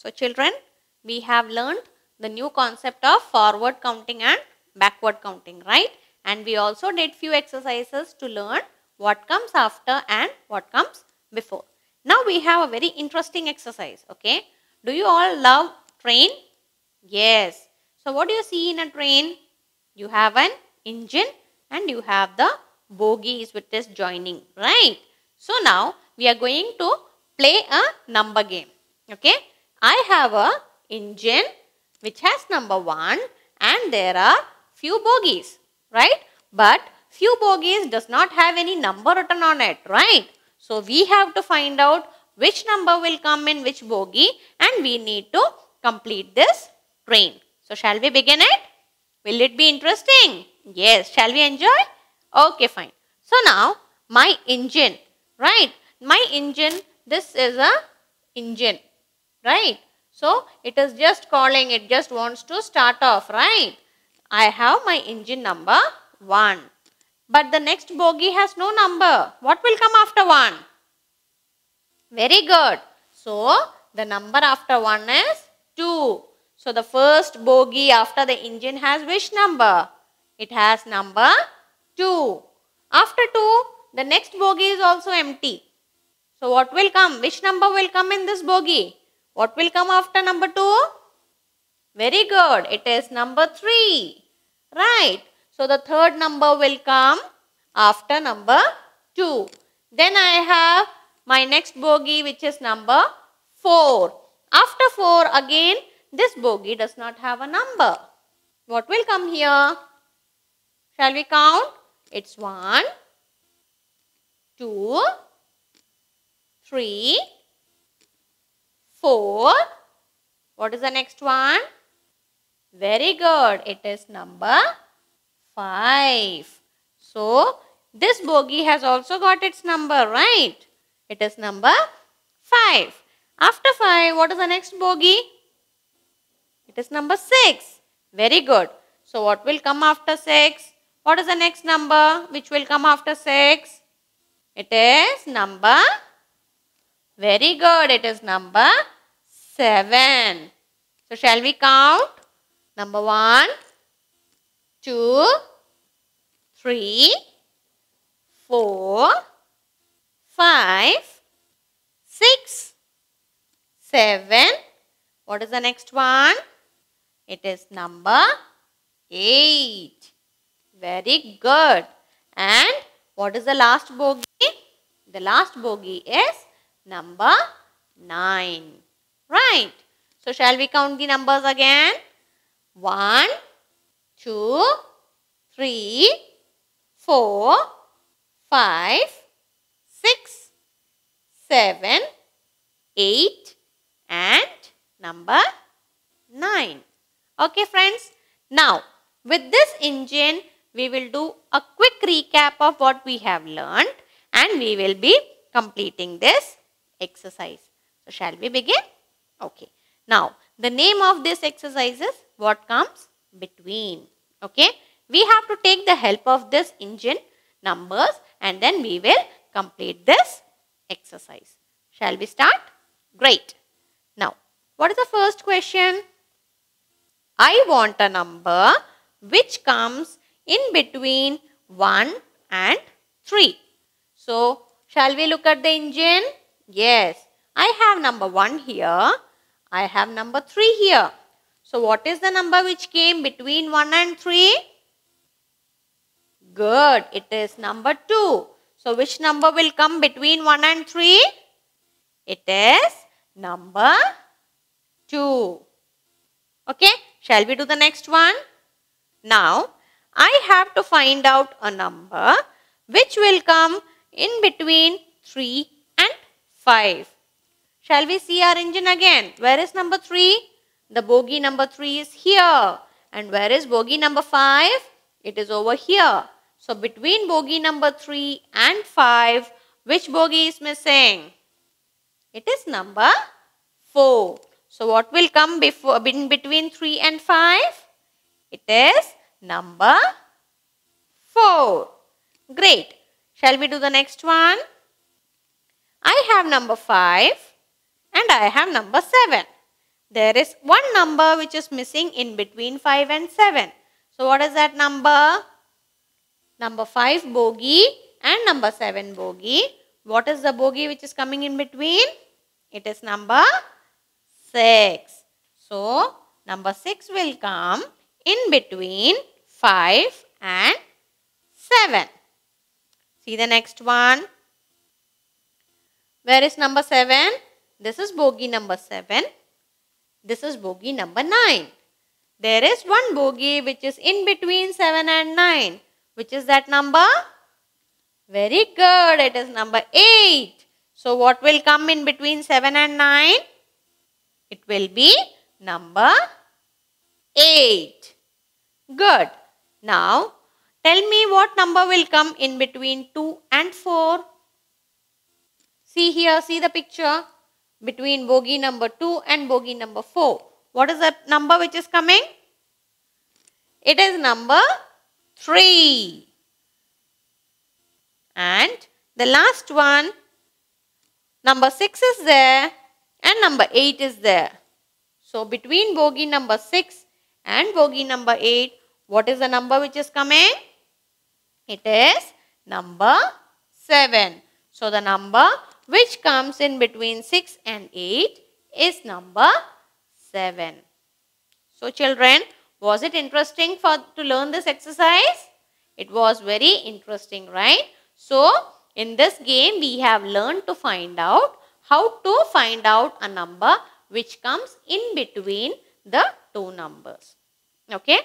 So children, we have learned the new concept of forward counting and backward counting, right? And we also did few exercises to learn what comes after and what comes before. Now we have a very interesting exercise, okay? Do you all love train? Yes. So what do you see in a train? You have an engine and you have the bogies with this joining, right? So now we are going to play a number game, okay? I have a engine which has number 1 and there are few bogies, right? But few bogies does not have any number written on it, right? So we have to find out which number will come in which bogie and we need to complete this train. So shall we begin it? Will it be interesting? Yes. Shall we enjoy? Okay, fine. So now my engine, right? My engine, this is a engine, right? So it is just calling, it just wants to start off, right? I have my engine number 1. But the next bogie has no number. What will come after 1? Very good. So, the number after 1 is 2. So, the first bogie after the engine has which number? It has number 2. After 2, the next bogie is also empty. So, what will come? Which number will come in this bogie? What will come after number 2? Very good. It is number 3. Right. So, the third number will come after number 2. Then I have my next bogie which is number 4. After 4 again this bogie does not have a number. What will come here? Shall we count? It's 1, 2, 3, 4. What is the next one? Very good. It is number 5. So, this bogie has also got its number, right? It is number 5. After 5, what is the next bogie? It is number 6. Very good. So, what will come after 6? What is the next number which will come after 6? It is number, very good, it is number 7. So, shall we count? Number 1, 2, 3, 4, 5, 6, 7. What is the next one? It is number 8. Very good. And what is the last bogey? The last bogey is number 9. Right. So, shall we count the numbers again? 1, 2, 3, 4, 5, 6, 7, 8 and number 9. Okay friends. Now with this engine we will do a quick recap of what we have learned and we will be completing this exercise. So shall we begin? Okay. Now the name of this exercise is what comes between. Okay. We have to take the help of this engine numbers and then we will complete this exercise. Shall we start? Great. Now, what is the first question? I want a number which comes in between 1 and 3. So, shall we look at the engine? Yes. I have number 1 here. I have number 3 here. So, what is the number which came between 1 and 3? Good. It is number 2. So, which number will come between 1 and 3? It is number 2. Okay. Shall we do the next one? Now, I have to find out a number which will come in between 3 and 5. Shall we see our engine again? Where is number 3? The bogie number 3 is here. And where is bogie number 5? It is over here. So between bogie number 3 and 5, which bogie is missing? It is number 4. So what will come before in between 3 and 5? It is number 4. Great. Shall we do the next one? I have number 5 and I have number 7. there is one number which is missing in between 5 and 7. So what is that number? Number 5 bogey and number 7 bogey. What is the bogey which is coming in between? It is number 6. So number 6 will come in between 5 and 7. See the next one. Where is number 7? This is bogey number 7. This is bogey number 9. There is one bogey which is in between 7 and 9. Which is that number? Very good. It is number 8. So what will come in between 7 and 9? It will be number 8. Good. Now tell me what number will come in between 2 and 4. See here, see the picture between bogey number 2 and bogey number 4. What is the number which is coming? It is number 3. And the last one, number 6 is there and number 8 is there. So between bogey number 6 and bogey number 8, what is the number which is coming? It is number 7. So the number which comes in between 6 and 8 is number 7. So children, was it interesting for to learn this exercise? It was very interesting, right? So, in this game, we have learned to find out how to find out a number which comes in between the two numbers. Okay?